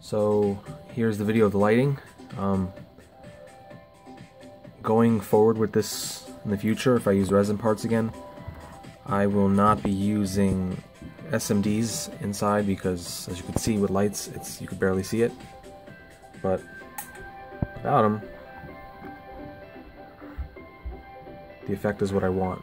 So here's the video of the lighting. Um, going forward with this in the future, if I use resin parts again, I will not be using SMDs inside because as you can see with lights, it's you could barely see it. But without them, the effect is what I want.